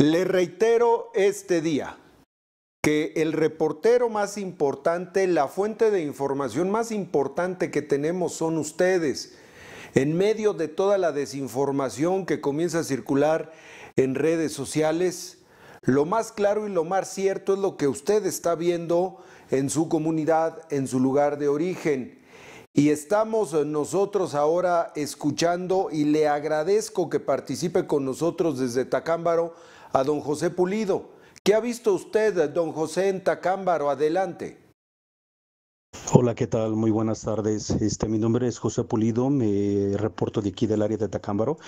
Le reitero este día que el reportero más importante, la fuente de información más importante que tenemos son ustedes. En medio de toda la desinformación que comienza a circular en redes sociales, lo más claro y lo más cierto es lo que usted está viendo en su comunidad, en su lugar de origen. Y estamos nosotros ahora escuchando y le agradezco que participe con nosotros desde Tacámbaro a don José Pulido. ¿Qué ha visto usted, don José, en Tacámbaro? Adelante. Hola, ¿qué tal? Muy buenas tardes. Este, mi nombre es José Pulido, me reporto de aquí del área de Tacámbaro.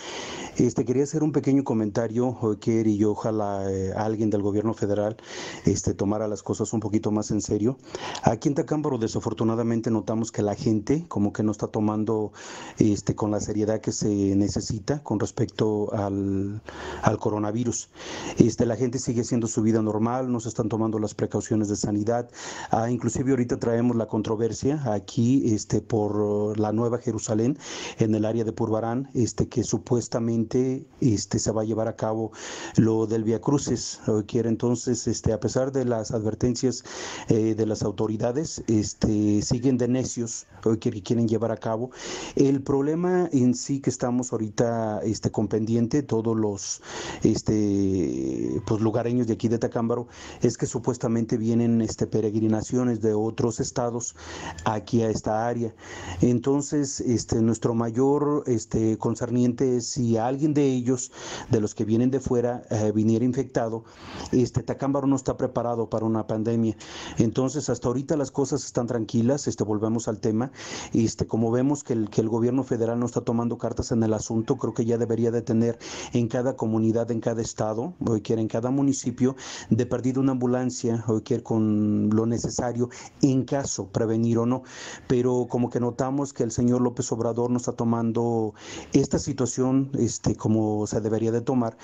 Este, quería hacer un pequeño comentario, Oker, y ojalá eh, alguien del gobierno federal este, tomara las cosas un poquito más en serio. Aquí en Tacámbaro, desafortunadamente, notamos que la gente como que no está tomando este, con la seriedad que se necesita con respecto al, al coronavirus. Este, la gente sigue haciendo su vida normal, no se están tomando las precauciones de sanidad. Ah, inclusive ahorita traemos la controversia aquí este, por la Nueva Jerusalén, en el área de Purbarán, este, que supuestamente este, se va a llevar a cabo lo del Via Cruces. Quiere entonces, este, a pesar de las advertencias eh, de las autoridades, este, siguen de necios que quieren llevar a cabo. El problema en sí que estamos ahorita este, con pendiente, todos los este, pues, lugareños de aquí de Tacámbaro, es que supuestamente vienen este, peregrinaciones de otros estados aquí a esta área. Entonces, este, nuestro mayor este, concerniente es si alguien de ellos, de los que vienen de fuera, eh, viniera infectado, este, Tacámbaro no está preparado para una pandemia. Entonces, hasta ahorita las cosas están tranquilas, este, volvemos al tema. Este, como vemos que el, que el gobierno federal no está tomando cartas en el asunto, creo que ya debería de tener en cada comunidad, en cada estado, o quiera en cada municipio, de perdido una ambulancia, o quiera con lo necesario en caso venir o no, pero como que notamos que el señor López Obrador no está tomando esta situación este, como se debería de tomar.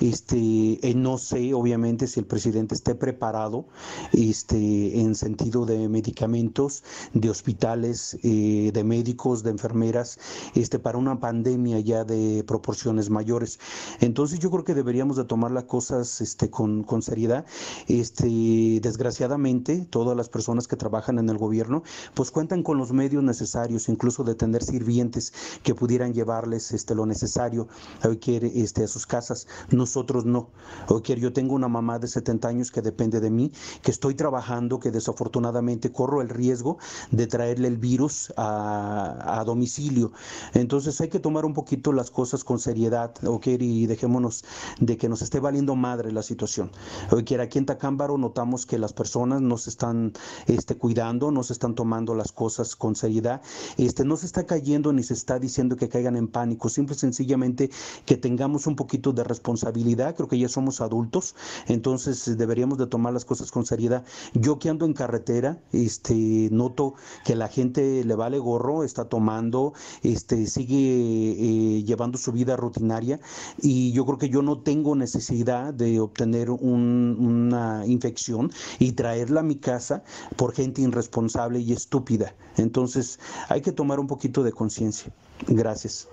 Este, eh, no sé, obviamente, si el presidente esté preparado este, en sentido de medicamentos, de hospitales, eh, de médicos, de enfermeras, este, para una pandemia ya de proporciones mayores. Entonces yo creo que deberíamos de tomar las cosas este, con, con seriedad. Este, desgraciadamente, todas las personas que trabajan en el gobierno pues cuentan con los medios necesarios, incluso de tener sirvientes que pudieran llevarles este, lo necesario este, a sus casas. Nosotros no. yo tengo una mamá de 70 años que depende de mí, que estoy trabajando, que desafortunadamente corro el riesgo de traerle el virus a, domicilio. Entonces hay que tomar un poquito las cosas con seriedad, y dejémonos de que nos esté valiendo madre la situación. aquí en Tacámbaro notamos que las personas nos están este, cuidando, nos están tomando las cosas con seriedad. Este, no se está cayendo ni se está diciendo que caigan en pánico, simple y sencillamente que tengamos un poquito de responsabilidad, creo que ya somos adultos, entonces deberíamos de tomar las cosas con seriedad. Yo que ando en carretera, este, noto que la gente le vale gorro, está tomando, este, sigue eh, llevando su vida rutinaria y yo creo que yo no tengo necesidad de obtener una infección y traerla a mi casa por gente irresponsable y estúpida. Entonces hay que tomar un poquito de conciencia. Gracias.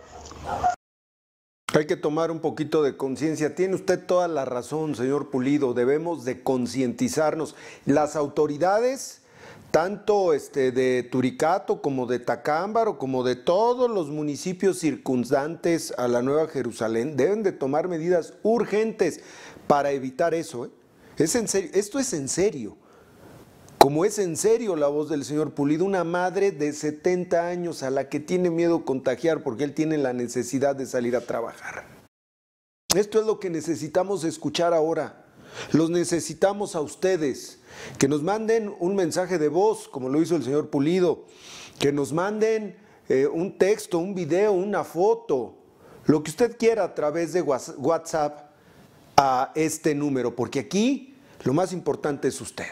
Hay que tomar un poquito de conciencia. Tiene usted toda la razón, señor Pulido. Debemos de concientizarnos. Las autoridades, tanto este, de Turicato como de Tacámbaro, como de todos los municipios circundantes a la Nueva Jerusalén, deben de tomar medidas urgentes para evitar eso. ¿eh? Es en serio. Esto es en serio. Como es en serio la voz del señor Pulido, una madre de 70 años a la que tiene miedo contagiar porque él tiene la necesidad de salir a trabajar. Esto es lo que necesitamos escuchar ahora. Los necesitamos a ustedes. Que nos manden un mensaje de voz, como lo hizo el señor Pulido. Que nos manden eh, un texto, un video, una foto. Lo que usted quiera a través de WhatsApp a este número. Porque aquí lo más importante es usted.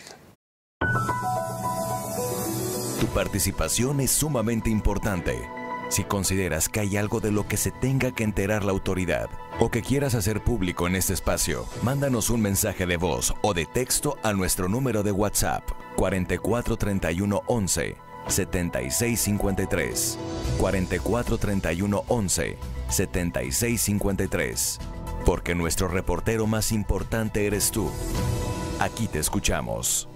Tu participación es sumamente importante. Si consideras que hay algo de lo que se tenga que enterar la autoridad o que quieras hacer público en este espacio, mándanos un mensaje de voz o de texto a nuestro número de WhatsApp 4431 11 7653 4431 11 7653 porque nuestro reportero más importante eres tú. Aquí te escuchamos.